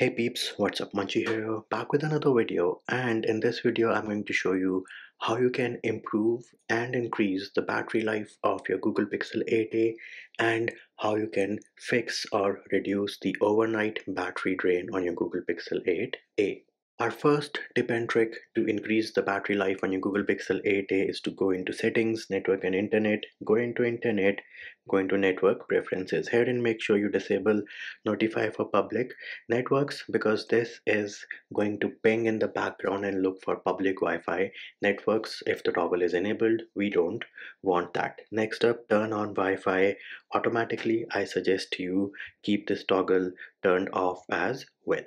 Hey peeps, what's up? Munchy here, back with another video and in this video I'm going to show you how you can improve and increase the battery life of your Google Pixel 8a and how you can fix or reduce the overnight battery drain on your Google Pixel 8a. Our first tip and trick to increase the battery life on your Google Pixel 8a is to go into settings, network and internet, go into internet, go into network preferences. Here and make sure you disable notify for public networks because this is going to ping in the background and look for public Wi-Fi networks. If the toggle is enabled, we don't want that. Next up, turn on Wi-Fi automatically. I suggest you keep this toggle turned off as well.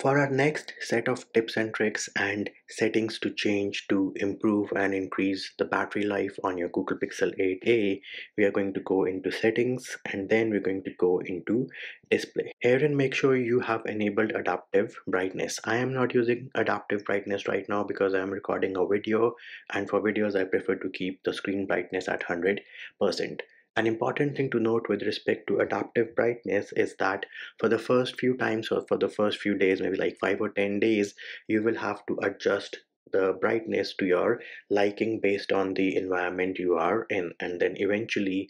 For our next set of tips and tricks and settings to change to improve and increase the battery life on your Google Pixel 8a, we are going to go into settings and then we're going to go into display. Here and make sure you have enabled adaptive brightness. I am not using adaptive brightness right now because I am recording a video and for videos I prefer to keep the screen brightness at 100%. An important thing to note with respect to adaptive brightness is that for the first few times or for the first few days, maybe like 5 or 10 days, you will have to adjust the brightness to your liking based on the environment you are in. And then eventually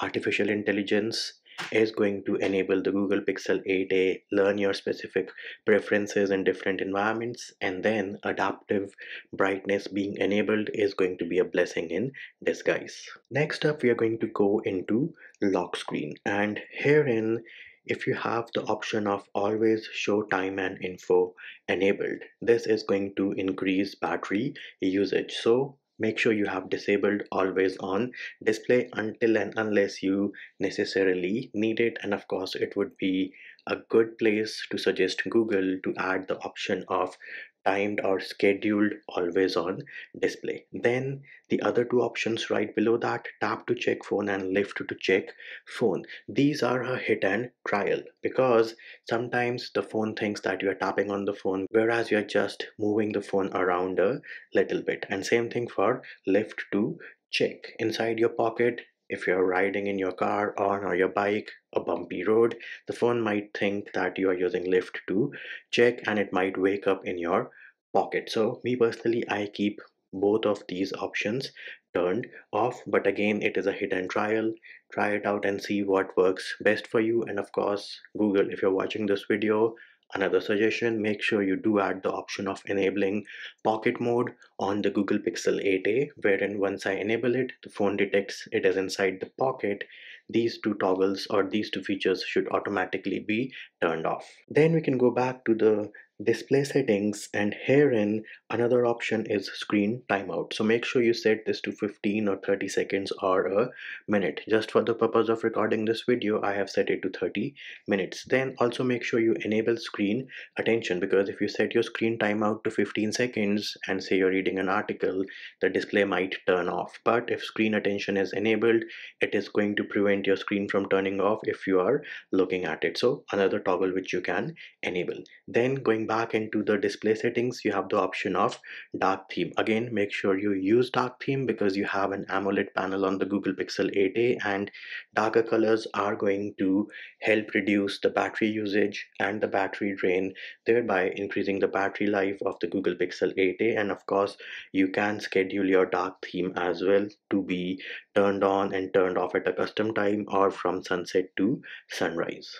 artificial intelligence is going to enable the Google Pixel 8a learn your specific preferences in different environments and then adaptive brightness being enabled is going to be a blessing in disguise. Next up we are going to go into lock screen and herein if you have the option of always show time and info enabled this is going to increase battery usage so make sure you have disabled always on display until and unless you necessarily need it. And of course it would be a good place to suggest Google to add the option of timed or scheduled always on display. Then the other two options right below that tap to check phone and lift to check phone. These are a hit and trial because sometimes the phone thinks that you are tapping on the phone whereas you are just moving the phone around a little bit. And same thing for lift to check. Inside your pocket if you're riding in your car on or your bike a bumpy road the phone might think that you are using lift to check and it might wake up in your pocket. So me personally i keep both of these options turned off but again it is a hit and trial. Try it out and see what works best for you. And of course google if you're watching this video Another suggestion, make sure you do add the option of enabling pocket mode on the Google Pixel 8a, wherein once I enable it, the phone detects it is inside the pocket. These two toggles or these two features should automatically be turned off. Then we can go back to the display settings and herein another option is screen timeout. So make sure you set this to 15 or 30 seconds or a minute. Just for the purpose of recording this video i have set it to 30 minutes. Then also make sure you enable screen attention because if you set your screen timeout to 15 seconds and say you're reading an article the display might turn off. But if screen attention is enabled it is going to prevent your screen from turning off if you are looking at it. So another toggle which you can enable. Then going back into the display settings you have the option of dark theme. Again make sure you use dark theme because you have an AMOLED panel on the Google Pixel 8a and darker colors are going to help reduce the battery usage and the battery drain thereby increasing the battery life of the Google Pixel 8a and of course you can schedule your dark theme as well to be turned on and turned off at a custom time or from sunset to sunrise.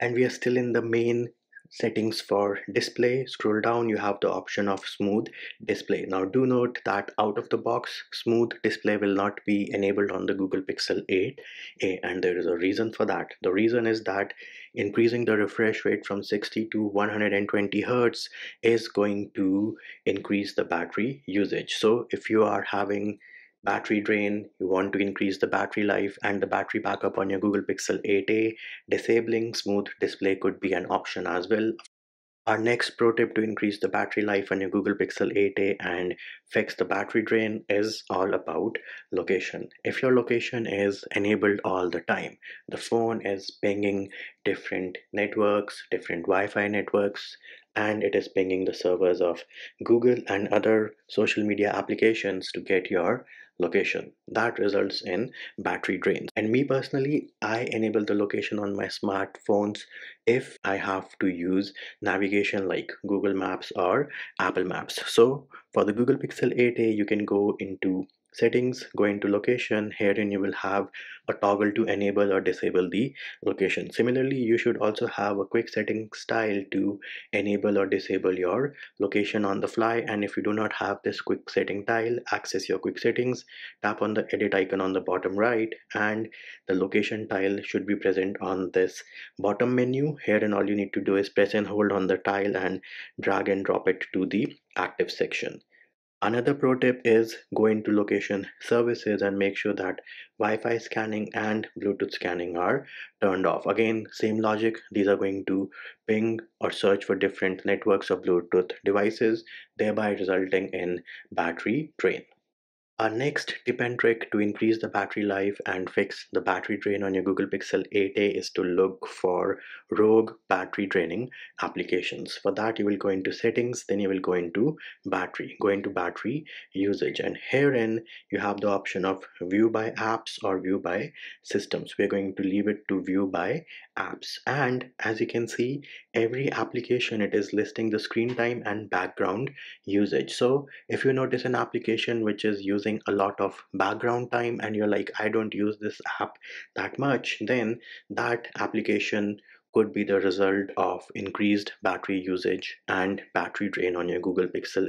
And we are still in the main settings for display. Scroll down you have the option of smooth display. Now do note that out of the box smooth display will not be enabled on the google pixel 8 a and there is a reason for that. The reason is that increasing the refresh rate from 60 to 120 hertz is going to increase the battery usage. So if you are having battery drain, you want to increase the battery life and the battery backup on your Google Pixel 8a, disabling smooth display could be an option as well. Our next pro tip to increase the battery life on your Google Pixel 8a and fix the battery drain is all about location. If your location is enabled all the time, the phone is pinging different networks, different Wi-Fi networks, and it is pinging the servers of Google and other social media applications to get your location. That results in battery drains. And me personally i enable the location on my smartphones if i have to use navigation like google maps or apple maps. So for the google pixel 8a you can go into settings go into location herein you will have a toggle to enable or disable the location. Similarly you should also have a quick setting style to enable or disable your location on the fly. And if you do not have this quick setting tile access your quick settings tap on the edit icon on the bottom right and the location tile should be present on this bottom menu. Here and all you need to do is press and hold on the tile and drag and drop it to the active section Another pro tip is go into location services and make sure that Wi-Fi scanning and Bluetooth scanning are turned off. Again, same logic. These are going to ping or search for different networks of Bluetooth devices, thereby resulting in battery drain. Our next tip and trick to increase the battery life and fix the battery drain on your Google Pixel 8a is to look for rogue battery draining applications. For that you will go into settings, then you will go into battery, go into battery usage and herein you have the option of view by apps or view by systems. We're going to leave it to view by apps and as you can see every application it is listing the screen time and background usage. So if you notice an application which is using using a lot of background time and you're like i don't use this app that much then that application could be the result of increased battery usage and battery drain on your Google Pixel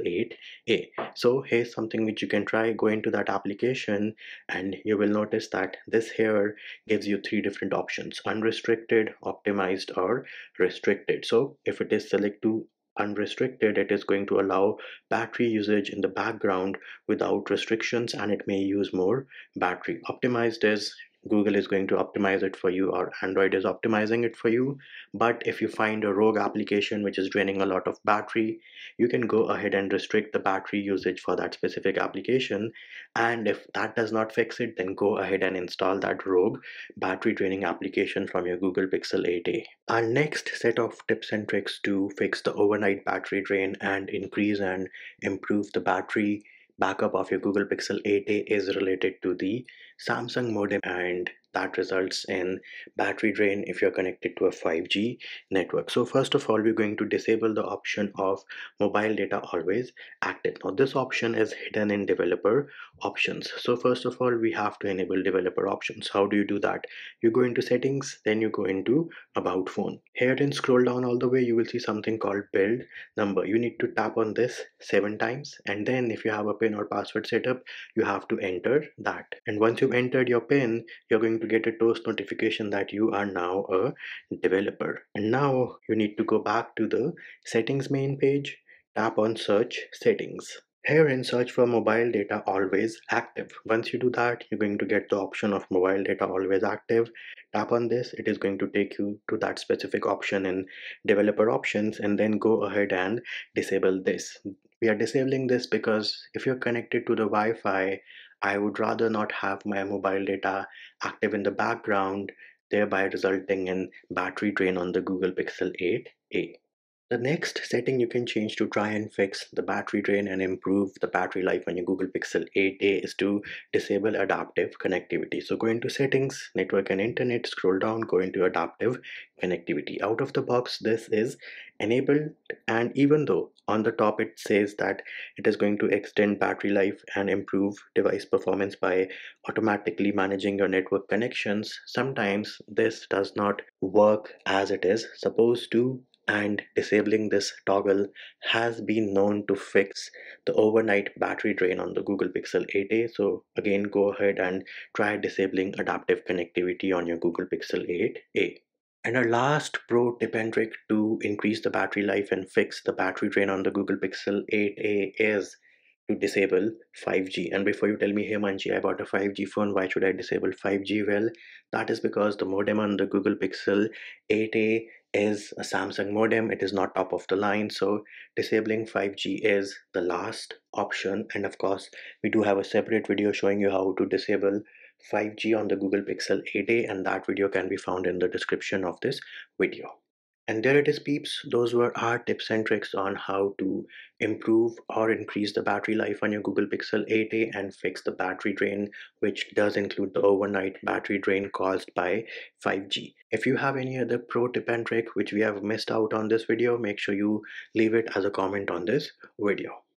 8a. So here's something which you can try. Go into that application and you will notice that this here gives you three different options unrestricted, optimized or restricted. So if it is select to unrestricted it is going to allow battery usage in the background without restrictions and it may use more. Battery optimized is Google is going to optimize it for you or Android is optimizing it for you. But if you find a rogue application which is draining a lot of battery, you can go ahead and restrict the battery usage for that specific application. And if that does not fix it, then go ahead and install that rogue battery draining application from your Google Pixel 8a. Our next set of tips and tricks to fix the overnight battery drain and increase and improve the battery backup of your Google Pixel 8a is related to the Samsung modem and that results in battery drain if you're connected to a 5G network. So first of all, we're going to disable the option of mobile data always active. Now this option is hidden in developer options. So first of all, we have to enable developer options. How do you do that? You go into settings, then you go into about phone. Here then scroll down all the way, you will see something called build number. You need to tap on this seven times and then if you have a pin or password setup, you have to enter that. And once you've entered your pin, you're going to to get a toast notification that you are now a developer. And now you need to go back to the settings main page tap on search settings. Here in search for mobile data always active. Once you do that you're going to get the option of mobile data always active. Tap on this it is going to take you to that specific option in developer options and then go ahead and disable this. We are disabling this because if you're connected to the Wi-Fi I would rather not have my mobile data active in the background, thereby resulting in battery drain on the Google Pixel 8a. The next setting you can change to try and fix the battery drain and improve the battery life on your Google Pixel 8a is to disable adaptive connectivity. So go into settings, network and internet, scroll down, go into adaptive connectivity. Out of the box, this is enabled and even though on the top it says that it is going to extend battery life and improve device performance by automatically managing your network connections, sometimes this does not work as it is supposed to and disabling this toggle has been known to fix the overnight battery drain on the Google Pixel 8a. So again, go ahead and try disabling adaptive connectivity on your Google Pixel 8a. And our last pro tip and trick to increase the battery life and fix the battery drain on the Google Pixel 8a is to disable 5G. And before you tell me, hey Munchy, I bought a 5G phone, why should I disable 5G? Well, that is because the modem on the Google Pixel 8a is a Samsung modem. It is not top of the line. So disabling 5G is the last option. And of course, we do have a separate video showing you how to disable 5G on the Google Pixel 8a and that video can be found in the description of this video. And there it is peeps, those were our tips and tricks on how to improve or increase the battery life on your Google Pixel 8a and fix the battery drain which does include the overnight battery drain caused by 5G. If you have any other pro tip and trick which we have missed out on this video, make sure you leave it as a comment on this video.